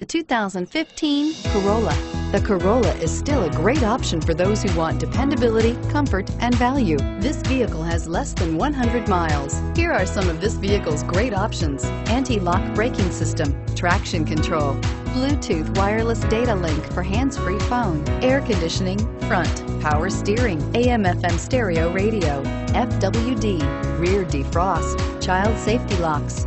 The 2015 Corolla. The Corolla is still a great option for those who want dependability, comfort, and value. This vehicle has less than 100 miles. Here are some of this vehicle's great options. Anti-lock braking system, traction control, Bluetooth wireless data link for hands-free phone, air conditioning, front, power steering, AM FM stereo radio, FWD, rear defrost, child safety locks,